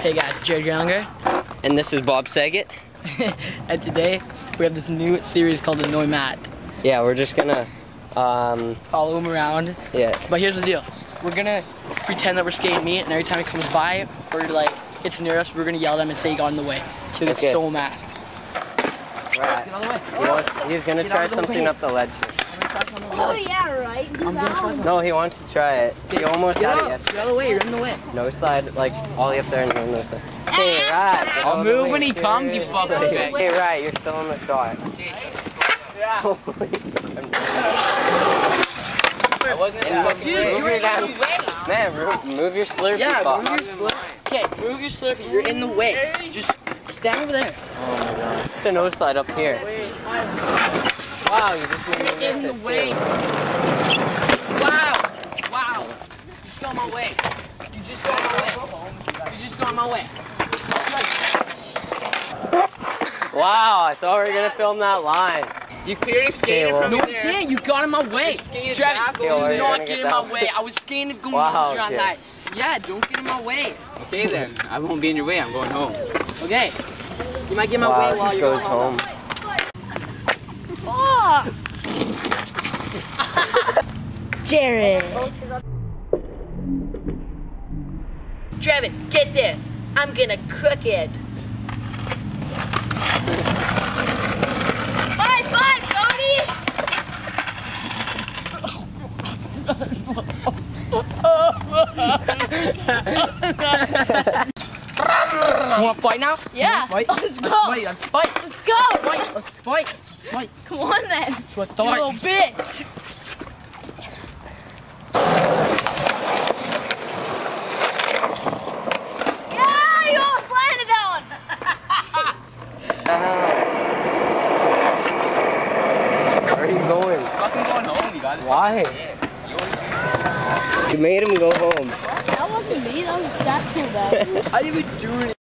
Hey guys, Jared Gallagher, And this is Bob Saget. and today we have this new series called Annoy Matt. Yeah, we're just gonna, um, Follow him around. yeah. But here's the deal. We're gonna pretend that we're skating meet, and every time he comes by or like gets near us, we're gonna yell at him and say he got in the way. So he gets Okay. so mad. Right. Get out of the way. He wants- he's gonna try out of the something way. up the ledge. Oh yeah, right. I'm gonna try something. No, he wants to try it. He almost Get had it yesterday. Get out of the way. You're in the way. Nose slide, like ollie up there and no nose slide. Hey, ah! right. I'll out move when he comes, you fucking Hey, bitch. Hey, right, you're still in the shot. I wasn't Yeah. Dude, moving. you're in the way. Man, move, move your slurpee Yeah, move your slur. Okay, move your slur because you're in the way. Just stand over there. Oh my god. The nose slide up here. Wow, you just made me miss in the it way. too. Wow. Wow. You just got in my way. You just got in my way. You just got in my way. Wow, I thought we were gonna film that line. You clearly skated well- from No, in there. Dan, you got in my way. skated Travis, back do over there. You're not get get in my that. way. I was skating to go Wow, around okay. that. Yeah, don't get in my way. Okay then, I won't be in your way. I'm going home. Okay. You might get in my Wow, way it while you're goes going home. Jared. Trevin, get this. I'm gonna cook it. Five, five, Cody. You wanna fight now? Yeah. Fight? Let's go. Fight, let's fight. Let's go. Fight, let's fight. Fight. Come on then. That's what I You little bitch. Yeah, you almost landed that one. Where are you going? Fucking going home, you guys. Why? You made him go home. That wasn't me. That was that too bad. How you even doing it?